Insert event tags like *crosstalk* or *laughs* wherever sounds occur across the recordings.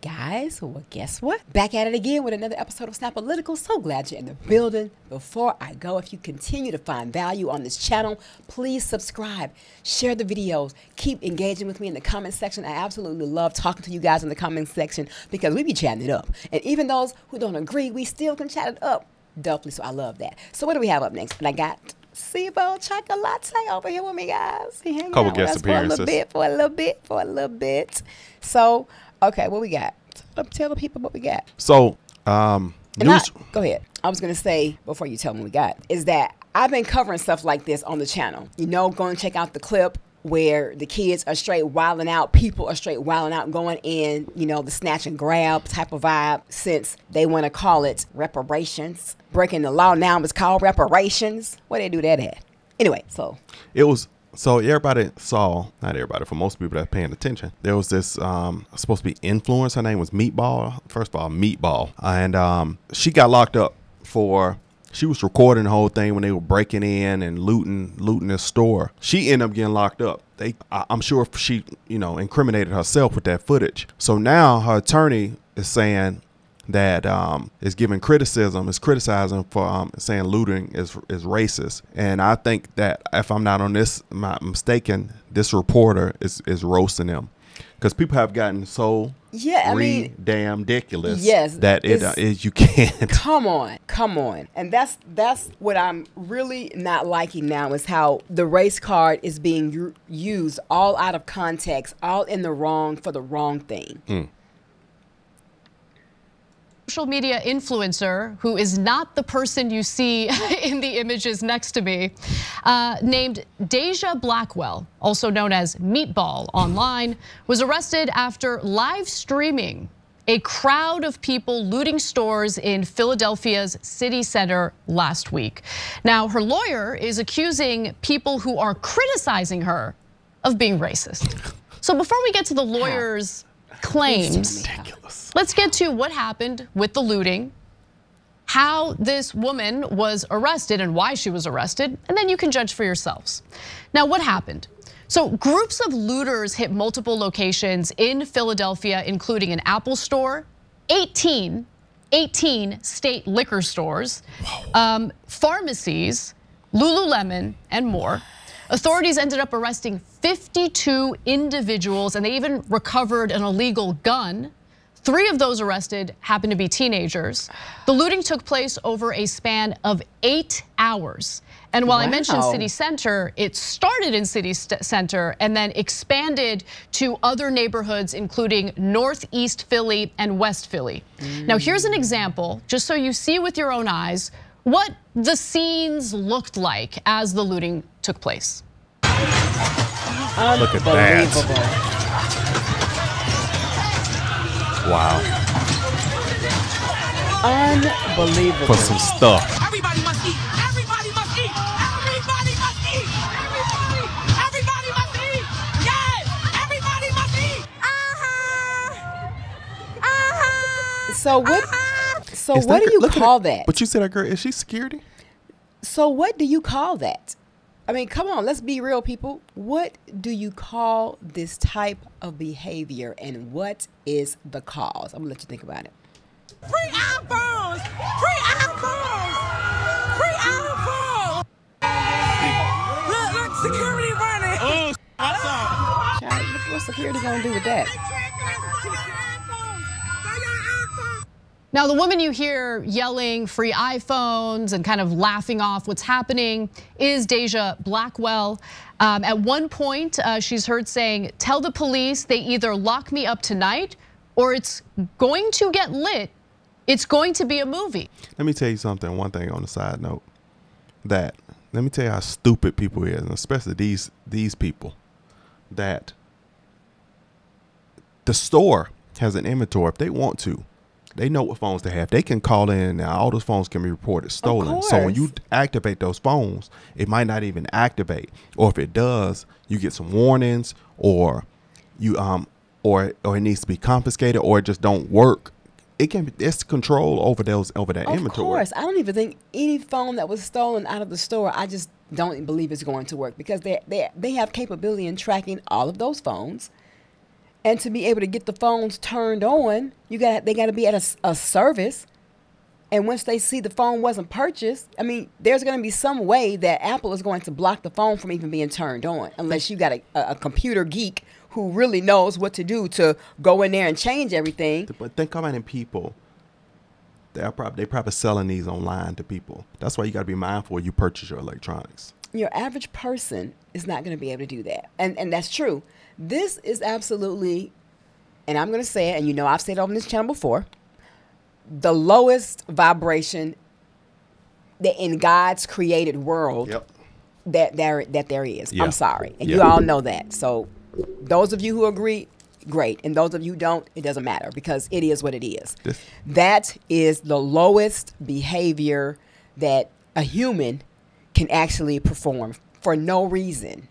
Guys, well, guess what? Back at it again with another episode of Snapalytical. So glad you're in the building. Before I go, if you continue to find value on this channel, please subscribe, share the videos, keep engaging with me in the comment section. I absolutely love talking to you guys in the comment section because we be chatting it up. And even those who don't agree, we still can chat it up. Definitely, so I love that. So what do we have up next? And I got CBOW Chocolate over here with me, guys. He hanging Couple out with guest us for a little bit, for a little bit, for a little bit. So, okay, what we got? Tell, tell the people what we got. So, um, And I, go ahead. I was going to say, before you tell me what we got, is that I've been covering stuff like this on the channel. You know, go and check out the clip where the kids are straight wilding out, people are straight wilding out, going in, you know, the snatch and grab type of vibe, since they want to call it reparations. Breaking the law now is called reparations. Where they do that at? Anyway, so It was so everybody saw, not everybody, for most people that paying attention, there was this um supposed to be influence. Her name was Meatball. First of all, Meatball, and um she got locked up for. She was recording the whole thing when they were breaking in and looting, looting this store. She ended up getting locked up. They, I, I'm sure she, you know, incriminated herself with that footage. So now her attorney is saying that um, is giving criticism, is criticizing for um, saying looting is is racist. And I think that if I'm not on this, my mistaken, this reporter is is roasting them because people have gotten so Yeah, I mean- damn ridiculous. Yes, that it uh, is you *laughs* can't. come on come on and that's that's what i'm really not liking now is how the race card is being u- used all out of context all in the wrong for the wrong thing social media influencer who is not the person you see *laughs* in the images next to me, uh, named Deja Blackwell, also known as Meatball online, was arrested after live streaming a crowd of people looting stores in Philadelphia's city center last week. Now, her lawyer is accusing people who are criticizing her of being racist. So before we get to the lawyer's claims, Ridiculous. Let's get to what happened with the looting, how this woman was arrested and why she was arrested, and then you can judge for yourselves. Now, what happened? So, groups of looters hit multiple locations in Philadelphia, including an Apple store, 18, 18 state liquor stores, um, pharmacies, Lululemon, and more. Authorities ended up arresting 52 individuals, and they even recovered an illegal gun. Three of those arrested happened to be teenagers. The looting took place over a span of eight hours. And while I mentioned city center, it started in city center and then expanded to other neighborhoods, including Northeast Philly and West Philly. Now, mm. here's an example, just so you see with your own eyes what the scenes looked like as the looting took place. Look at that. Wow, Unbelievable. for some stuff. Everybody must eat. Everybody must eat. Everybody must eat. Everybody. Everybody must eat. Yes. Everybody must eat. Uh-huh. Uh-huh. So what? So Is what do gir- you call it. that? But you said that girl is she security? So what do you call that? I mean, come on, let's be real, people. What do you call this type of behavior, and what is the cause? I'm gonna let you think about it. Free iPhones. Free iPhones. Free iPhones. Look, look, security running. Oh, what's up? Child, what- what's security gonna do with that? Now, the woman you hear yelling free iPhones and kind of laughing off what's happening is Deja Blackwell. Um, at one point, uh, she's heard saying, Tell the police they either lock me up tonight or it's going to get lit. It's going to be a movie. Let me tell you something. One thing on the side note, that let me tell you how stupid people is, and especially these these people. That the store has an inventory if they want to. They know what phones they have. They can call in now. All those phones can be reported stolen. So when you activate those phones, it might not even activate. Or if it does, you get some warnings or you um or or it needs to be confiscated or it just don't work. It can be it's control over those over that Of inventory. course, I don't even think any phone that was stolen out of the store. I just don't believe it's going to work because they they they have capability in tracking all of those phones, And to be able to get the phones turned on, you got they got to be at a service. And once they see the phone wasn't purchased, I mean, there's going to be some way that Apple is going to block the phone from even being turned on, unless you got a, a, a computer geek who really knows what to do to go in there and change everything. But think how many people they're probably they probably selling these online to people. That's why you got to be mindful when you purchase your electronics. Your average person is not going to be able to do that. And and that's true. This is absolutely and I'm going to say it and you know I've said it on this channel before. The lowest vibration that in God's created world that there that there is. Yeah. I'm sorry. And Yeah. you all know that. So those of you who agree, great. And those of you who don't, it doesn't matter because it is what it is. This- that is the lowest behavior that a human can actually perform for no reason.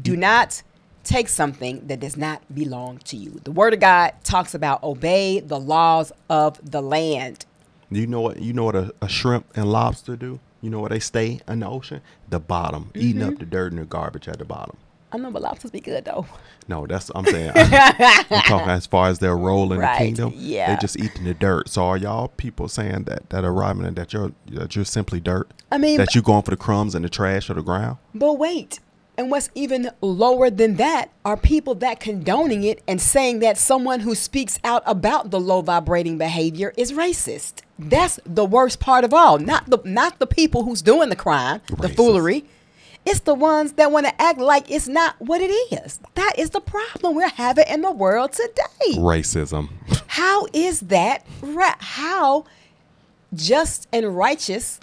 Do not take something that does not belong to you. The word of God talks about obey the laws of the land. You know what? You know what a, a shrimp and lobster do? You know where they stay in the ocean? The bottom, eating Mm-hmm. up the dirt and the garbage at the bottom. I know, but lobsters be good though. No, that's I'm saying. I'm *laughs* talking as far as their role in Right, the kingdom. yeah. they just eating the dirt. So are y'all people saying that that are and that you're that you're simply dirt? I mean, that you're going for the crumbs and the trash of the ground? But wait, and what's even lower than that are people that condoning it and saying that someone who speaks out about the low vibrating behavior is racist. That's the worst part of all. Not the not the people who's doing the crime, the foolery. It's the ones that want to act like it's not what it is. That is the problem we're having in the world today. Racism. *laughs* How is that right? How just and righteous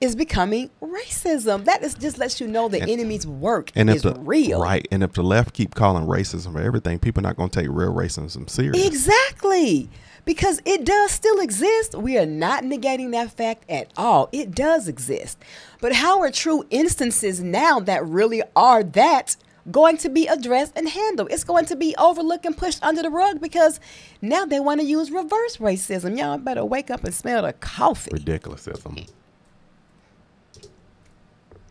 is becoming racism? That is just lets you know the enemy's work And if is the real. right, and if the left keep calling racism for everything, people are not going to take real racism serious. Exactly. Because it does still exist. We are not negating that fact at all. It does exist. But how are true instances now that really are that going to be addressed and handled? It's going to be overlooked and pushed under the rug because now they want to use reverse racism. Y'all better wake up and smell the coffee. Ridiculousism.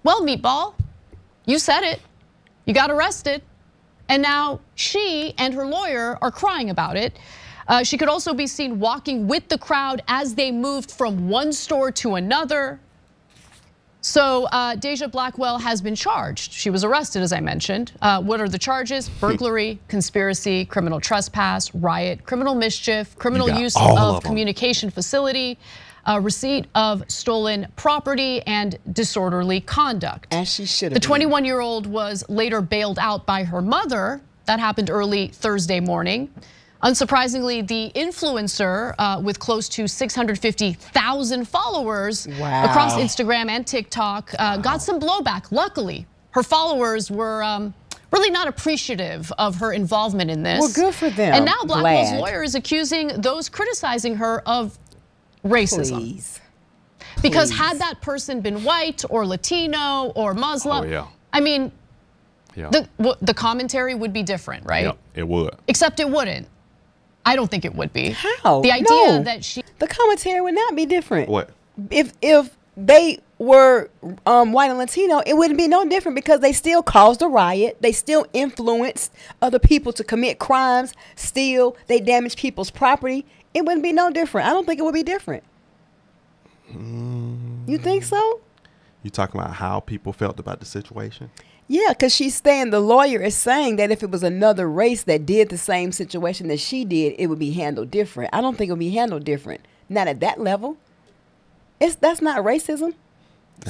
Well, Meatball, you said it. You got arrested. And now she and her lawyer are crying about it. Uh, she could also be seen walking with the crowd as they moved from one store to another. So uh, Deja Blackwell has been charged. She was arrested, as I mentioned. Uh, what are the charges? Burglary, conspiracy, criminal trespass, riot, criminal mischief, criminal use of of communication facility, uh, receipt of stolen property, and disorderly conduct. As she should The have. been. 21 year old was later bailed out by her mother. That happened early Thursday morning. Unsurprisingly, the influencer uh, with close to 650,000 followers Wow. across Instagram and TikTok uh, got some blowback. Luckily, her followers were um, really not appreciative of her involvement in this. Well, good for them. And now Blackwell's Glad. lawyer is accusing those criticizing her of racism. Please. Because Please. had that person been white or Latino or Muslim, Oh, yeah. I mean, Yeah. the the commentary would be different, right? Yep, it would. Except it wouldn't. I don't think it would be. How? The idea No. that she The commentary would not be different. What? If if they were um, white and Latino, it wouldn't be no different because they still caused a riot. They still influenced other people to commit crimes. Steal. They damaged people's property. It wouldn't be no different. I don't think it would be different. You think so? You talking about how people felt about the situation? Yeah, because she's saying the lawyer is saying that if it was another race that did the same situation that she did, it would be handled different. I don't think it would be handled different. Not at that level. It's that's not racism.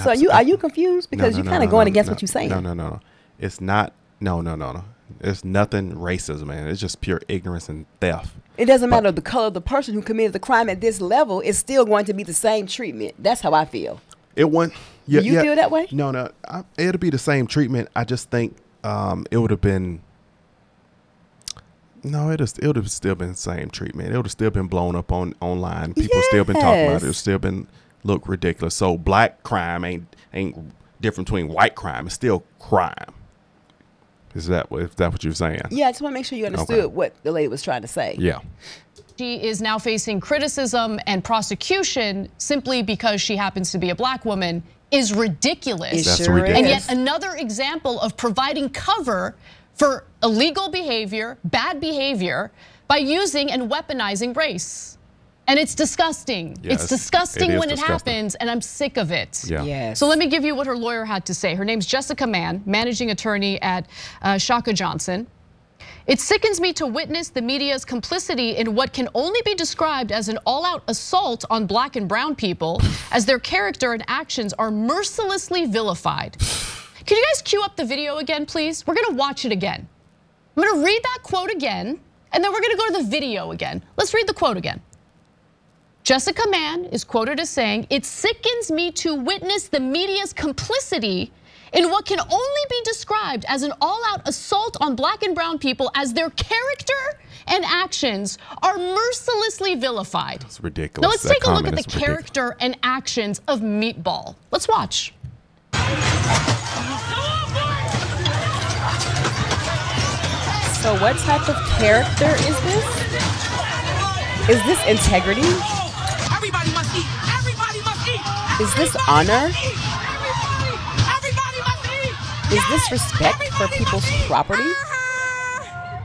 So you are you *laughs* confused because No, you're no, kind no, of going no, against no, what you're saying. No, no, no, no. It's not. No, no, no, no. It's nothing racism, man. It's just pure ignorance and theft. It doesn't But- matter the color of the person who committed the crime at this level. It's still going to be the same treatment. That's how I feel. It went. Yeah, you yeah. feel that way? No, no. I, it'll be the same treatment. I just think um, it would have been. No, it it would have still been the same treatment. It would have still been blown up on online. People still been talking about it. It would Yes. still been look ridiculous. So black crime ain't ain't different between white crime. It's still crime. Is that what? Is that what you're saying? Yeah, I just want to make sure you understood Okay. what the lady was trying to say. Yeah. she is now facing criticism and prosecution simply because she happens to be a black woman is ridiculous. That's sure ridiculous. And yet another example of providing cover for illegal behavior, bad behavior, by using and weaponizing race. And it's disgusting. Yes, it's disgusting it is when it happens, and I'm sick of it. Yeah. Yes. So let me give you what her lawyer had to say. Her name's Jessica Mann, managing attorney at uh, Shaka Johnson. It sickens me to witness the media's complicity in what can only be described as an all out assault on black and brown people, as their character and actions are mercilessly vilified. Can you guys cue up the video again, please? We're gonna watch it again. I'm gonna read that quote again, and then we're gonna go to the video again. Let's read the quote again. Jessica Mann is quoted as saying, It sickens me to witness the media's complicity in what can only be described as an all out assault on black and brown people as their character and actions are mercilessly vilified. It's ridiculous. Now let's That take a look at the is ridiculous. character and actions of Meatball. Let's watch. So, what type of character is this? Is this integrity? Everybody must eat. Everybody must eat. Is this Everybody honor? Is this respect for people's property? Uh-huh.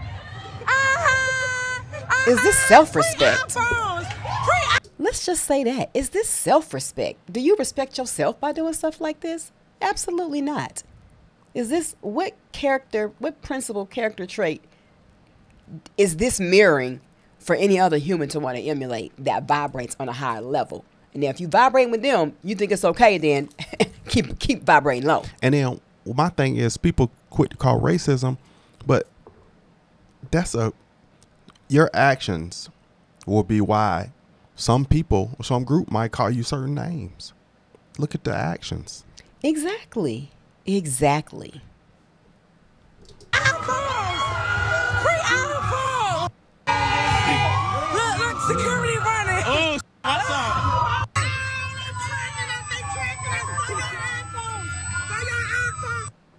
Uh-huh. Is this Uh-huh. self-respect? Free apples. Free Let's just say that. Is this self respect? Do you respect yourself by doing stuff like this? Absolutely not. Is this what character, what principal character trait is this mirroring for any other human to want to emulate that vibrates on a higher level? And then if you vibrate with them, you think it's okay, then *laughs* keep keep vibrating low. And then my thing is, people quit to call racism, but that's a your actions will be why some people, some group might call you certain names. Look at the actions. Exactly. Exactly.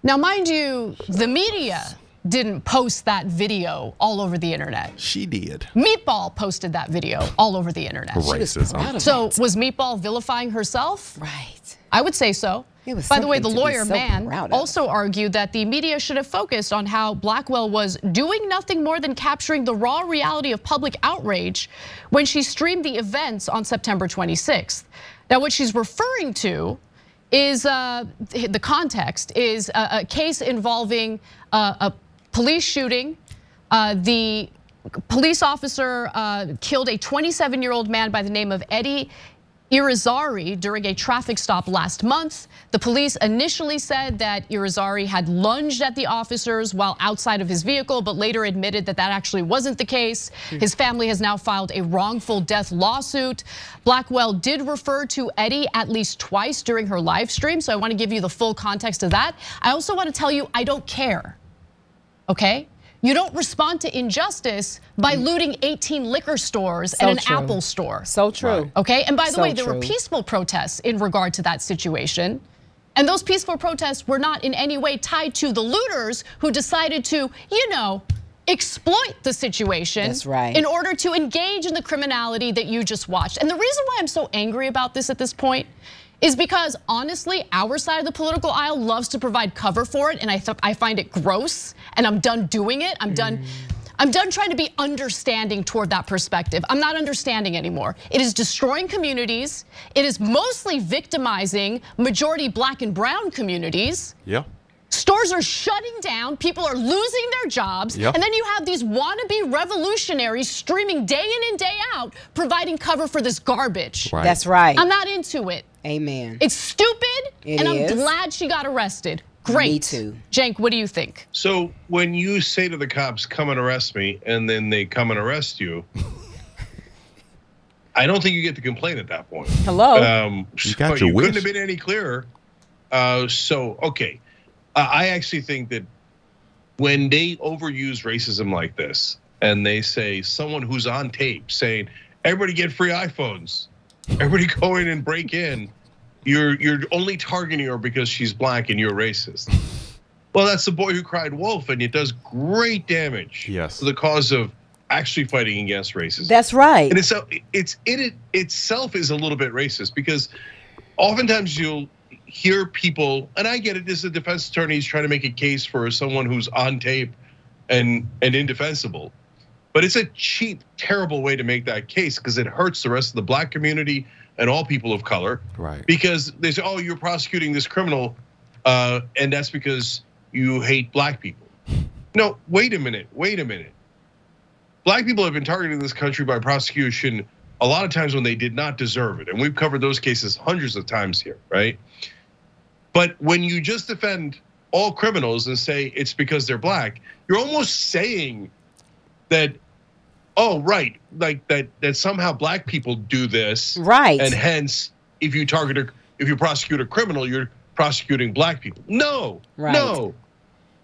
Now, mind you, the media didn't post that video all over the internet. She did. Meatball posted that video all over the internet. Racism. So was Meatball vilifying herself? Right. I would say so. By the way, the something to be lawyer so man also argued that the media should have focused on how Blackwell was doing nothing more than capturing the raw reality of public outrage when she streamed the events on September 26th. Now, what she's referring to is uh, the context is a, case involving uh, a police shooting. Uh, the police officer uh, killed a 27 year old man by the name of Eddie Irizarry during a traffic stop last month. The police initially said that Irizarry had lunged at the officers while outside of his vehicle, but later admitted that that actually wasn't the case. Hmm. His family has now filed a wrongful death lawsuit. Blackwell did refer to Eddie at least twice during her live stream, so I want to give you the full context of that. I also want to tell you I don't care okay? You don't respond to injustice by mm. looting 18 liquor stores So and an true. Apple store. So true. Okay, and by the So way, there were peaceful protests in regard to that situation. And those peaceful protests were not in any way tied to the looters who decided to, you know, exploit the situation That's right. in order to engage in the criminality that you just watched. And the reason why I'm so angry about this at this point is because honestly, our side of the political aisle loves to provide cover for it, and I th- I find it gross, and I'm done doing it. I'm done. I'm done trying to be understanding toward that perspective. I'm not understanding anymore. It is destroying communities. It is mostly victimizing majority black and brown communities. Yeah. Stores are shutting down, people are losing their jobs, Yep. and then you have these wannabe revolutionaries streaming day in and day out, providing cover for this garbage. Right. That's right. I'm not into it. Amen. It's stupid, It and is. I'm glad she got arrested. Great. Me too. Cenk, what do you think? So when you say to the cops, "Come and arrest me," and then they come and arrest you, I don't think you get to complain at that point. Hello. Um, You got so your you couldn't have been any clearer. Uh, so okay, uh, I actually think that when they overuse racism like this, and they say someone who's on tape saying, "Everybody get free iPhones," everybody *laughs* go in and break in, you're you're only targeting her because she's black and you're racist. *laughs* Well, that's the boy who cried wolf, and it does great damage Yes. to the cause of actually fighting against racism. That's right. And it's a, it's in it itself is a little bit racist because oftentimes you'll hear people, and I get it. This is a defense attorney. He's trying to make a case for someone who's on tape and and indefensible. But it's a cheap, terrible way to make that case because it hurts the rest of the black community and all people of color. Right. Because they say, "Oh, you're prosecuting this criminal, uh, and that's because you hate black people." No, wait a minute. Wait a minute. Black people have been targeted in this country by prosecution a lot of times when they did not deserve it, and we've covered those cases hundreds of times here, right? But when you just defend all criminals and say it's because they're black, you're almost saying that, oh, right, like that that somehow black people do this, Right. And hence, if you target a, if you prosecute a criminal, you're prosecuting black people. No, Right. no,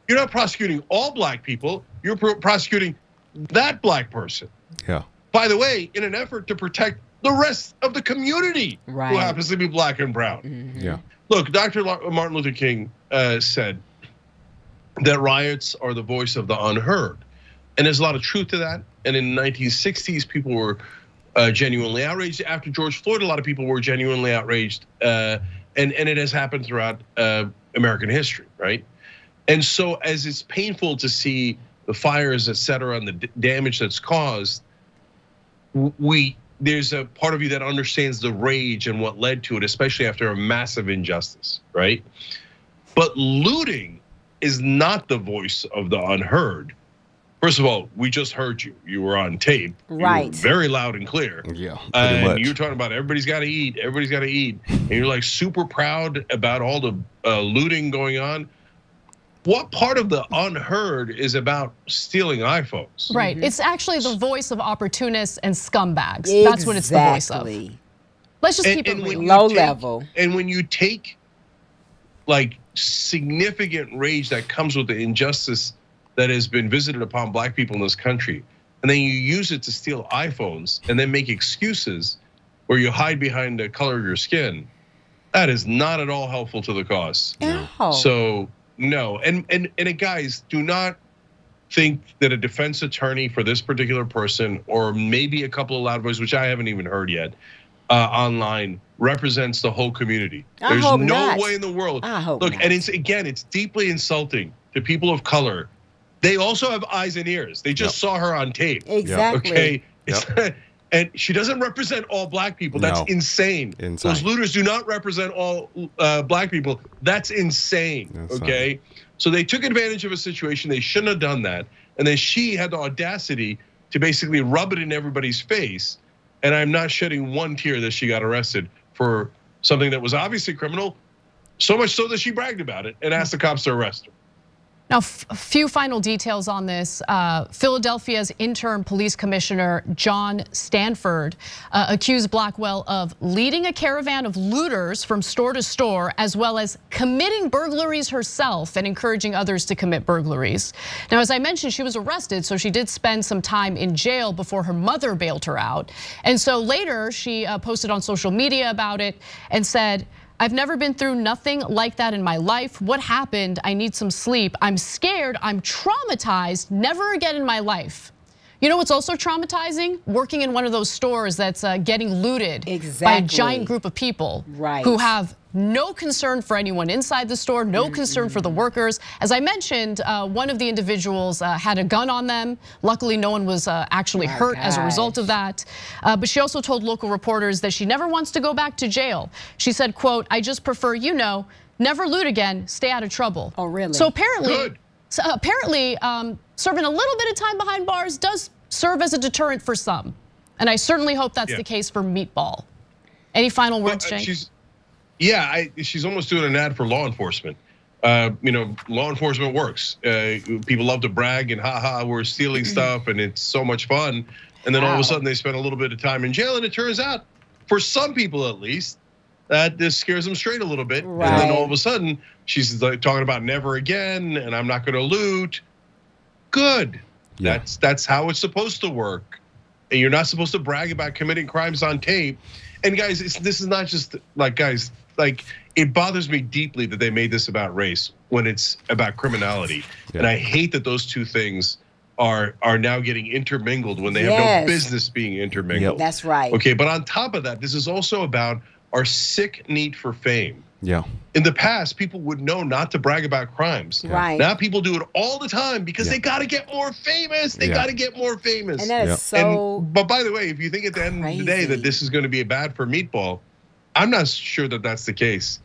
you're not prosecuting all black people. You're pro- prosecuting that black person. Yeah. By the way, in an effort to protect the rest of the community Right. who happens to be black and brown. Yeah. Look, Dr. Martin Luther King uh, said that riots are the voice of the unheard. And there's a lot of truth to that. And in the 1960s, people were uh, genuinely outraged. After George Floyd, a lot of people were genuinely outraged. Uh, and, and it has happened throughout uh, American history, right? And so, as it's painful to see the fires, et cetera, and the damage that's caused, we there's a part of you that understands the rage and what led to it, especially after a massive injustice, right? But looting is not the voice of the unheard. First of all, we just heard you. You were on tape. You were Right. very loud and clear. Yeah. And much. you're talking about everybody's got to eat. Everybody's got to eat, and you're like super proud about all the uh, looting going on. What part of the unheard is about stealing iPhones? Right. It's actually the voice of opportunists and scumbags. That's what it's the voice of. Let's just And- keep it and when Low take- level. And when you take like significant rage that comes with the injustice that has been visited upon black people in this country, and then you use it to steal iPhones and then make excuses where you hide behind the color of your skin, that is not at all helpful to the cause. So no, and and and guys, do not think that a defense attorney for this particular person, or maybe a couple of loud boys, which I haven't even heard yet, uh, online, represents the whole community. I There's no not. way in the world. I hope Look, not. and it's again, it's deeply insulting to people of color. They also have eyes and ears. They just saw her on tape. Exactly. Okay. It's- *laughs* and she doesn't represent all black people. That's No. insane. Insane. Those looters do not represent all uh, black people. That's insane. Insane. Okay. So they took advantage of a situation. They shouldn't have done that. And then she had the audacity to basically rub it in everybody's face. And I'm not shedding one tear that she got arrested for something that was obviously criminal. So much so that she bragged about it and asked the cops to arrest her. Now, a few final details on this. Uh, Philadelphia's interim police commissioner, John Stanford, uh, accused Blackwell of leading a caravan of looters from store to store, as well as committing burglaries herself and encouraging others to commit burglaries. Now, as I mentioned, she was arrested, so she did spend some time in jail before her mother bailed her out. And so later, she uh, posted on social media about it and said, I've never been through nothing like that in my life. What happened? I need some sleep. I'm scared. I'm traumatized. Never again in my life. You know what's also traumatizing? Working in one of those stores that's uh, getting looted by a giant group of people Right. who have no concern for anyone inside the store, no concern for the workers. As I mentioned, uh, one of the individuals uh, had a gun on them. Luckily, no one was uh, actually My hurt as a result of that. Uh, but she also told local reporters that she never wants to go back to jail. She said, quote, I just prefer, you know, never loot again, stay out of trouble. Oh, really? So apparently, so apparently um, serving a little bit of time behind bars does serve as a deterrent for some. And I certainly hope that's Yeah. the case for Meatball. Any final words, Well, uh, Cenk? She's, yeah, I, she's almost doing an ad for law enforcement. Uh, you know, law enforcement works. Uh, people love to brag and haha, we're stealing stuff and it's so much fun. And then all of a sudden they spend a little bit of time in jail, and it turns out, for some people at least, that this scares them straight a little bit. And then all of a sudden, she's like talking about never again, and I'm not going to loot. Good. Yeah. That's that's how it's supposed to work. And you're not supposed to brag about committing crimes on tape. And guys, it's, this is not just like guys, like it bothers me deeply that they made this about race when it's about criminality. And I hate that those two things are are now getting intermingled when they have no business being intermingled. That's right. Okay, but on top of that, this is also about our sick need for fame. Yeah. In the past, people would know not to brag about crimes. Right. Now people do it all the time because Yeah. they got to get more famous. They Yeah. got to get more famous. And that is Yeah. so. And- but by the way, if you think at the end of the day that this is going to be a bad for Meatball, I'm not sure that that's the case.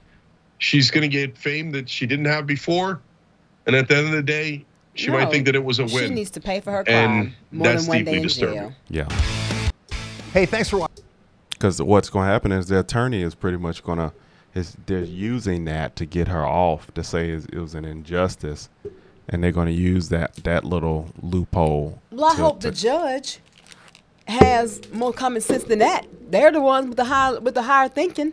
She's going to get fame that she didn't have before, and at the end of the day, she No, might think that it was a win. She needs to pay for her And crime more that's than one deeply day in disturbing. jail. Yeah. Hey, thanks for watching. Because what's going to happen is the attorney is pretty much going to is they're using that to get her off to say it was an injustice, and they're going to use that that little loophole. Well, I to- hope to- the judge has more common sense than that. They're the ones with the high with the higher thinking,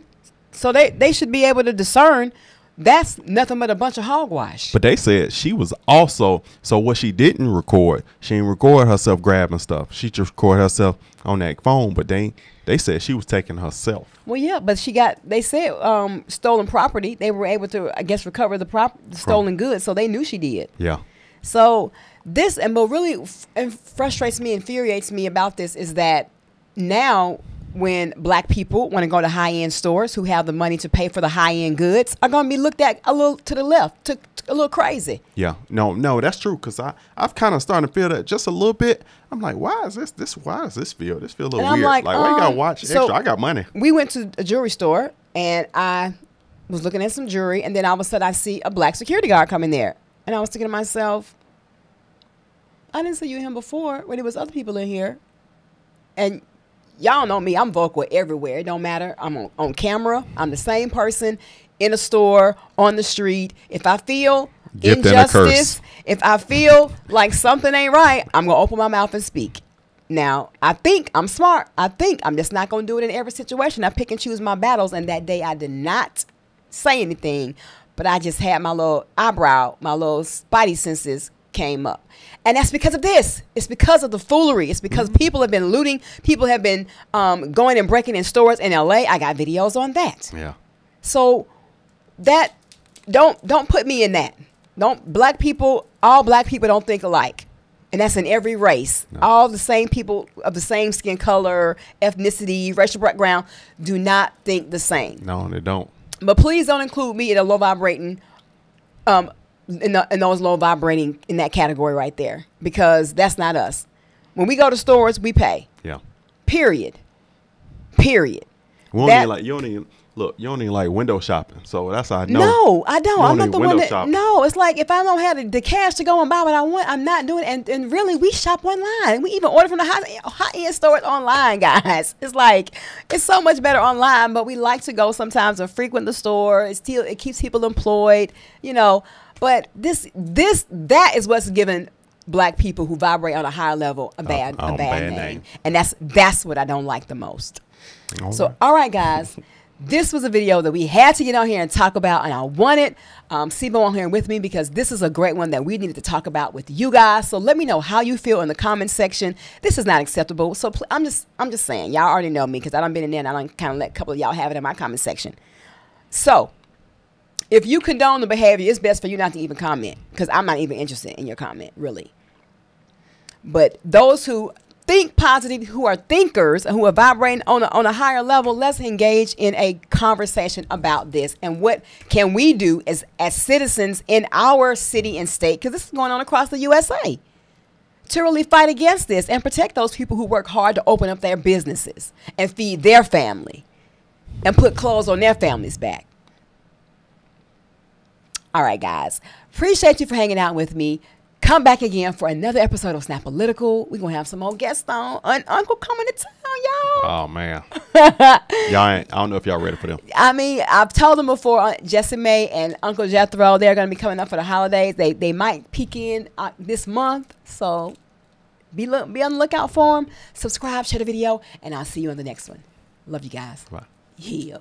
so they they should be able to discern. That's nothing but a bunch of hogwash. But they said she was also so what she didn't record. She didn't record herself grabbing stuff. She just recorded herself on that phone. But they they said she was taking herself. Well, yeah, but she got. They said um, stolen property. They were able to, I guess, recover the prop the stolen goods, so they knew she did. Yeah. So this, and what really f- and frustrates me, infuriates me about this is that now when black people want to go to high end stores who have the money to pay for the high end goods are going to be looked at a little to the left, to, to a little crazy. Yeah, no, no, that's true. Cause I, I've kind of started to feel that just a little bit. I'm like, why is this, this, why is this feel? This feel a little weird. like, Like, why you gotta um, watch so- extra? I got money. We went to a jewelry store and I was looking at some jewelry, and then all of a sudden I see a black security guard coming there, and I was thinking to myself, I didn't see you him before when there was other people in here, and y'all know me. I'm vocal everywhere. It don't matter. I'm on, on camera. I'm the same person in a store, on the street. If I feel Gift and a curse. injustice, if I feel like something ain't right, I'm gonna open my mouth and speak. Now, I think I'm smart. I think I'm just not gonna do it in every situation. I pick and choose my battles, and that day I did not say anything, but I just had my little eyebrow, my little spidey senses came up. And that's because of this. It's because of the foolery. It's because people have been looting. People have been um, going and breaking in stores in LA. I got videos on that. Yeah. So that don't don't put me in that. Don't black people. All black people don't think alike, and that's in every race. All the same people of the same skin color, ethnicity, racial background do not think the same. No, they don't. But please don't include me in a low vibrating, um, in, the, in those low vibrating in that category right there because that's not us. When we go to stores, we pay. Yeah. Period. Period. That- like you even look. You don't even like window shopping. So that's how I know. No, I don't. You I'm don't the one that. shop. No, it's like if I don't have the, cash to go and buy what I want, I'm not doing. it. And and really, we shop online. We even order from the high high end stores online, *laughs* guys. It's like it's so much better online. But we like to go sometimes and frequent the store. It's still it keeps people employed, you know. But this this that is what's given black people who vibrate on a higher level a bad a um, bad, bad name. name. and that's that's what I don't like the most. All So, right. all right, guys, *laughs* this was a video that we had to get on here and talk about, and I wanted um, CBOW on here with me because this is a great one that we needed to talk about with you guys. So let me know how you feel in the comment section. This is not acceptable. So I'm just, I'm just saying, y'all already know me because I don't been in there and I don't kind of let a couple of y'all have it in my comment section. So. If you condone the behavior, it's best for you not to even comment because I'm not even interested in your comment, really. But those who think positive, who are thinkers, who are vibrating on a, on a higher level, let's engage in a conversation about this and what can we do as as citizens in our city and state because this is going on across the USA to really fight against this and protect those people who work hard to open up their businesses and feed their family and put clothes on their families' back. All right, guys. Appreciate you for hanging out with me. Come back again for another episode of Snap Political. We're going to have some more guests on. Un- Uncle coming to town, y'all. Oh man. *laughs* y'all ain't, I don't know if y'all ready for them. I mean, I've told them before, Aunt Jessie May and Uncle Jethro, they're going to be coming up for the holidays. They they might peek in uh, this month. So be, look, be on the lookout for them. Subscribe, share the video, and I'll see you on the next one. Love you guys. Bye. Yeah.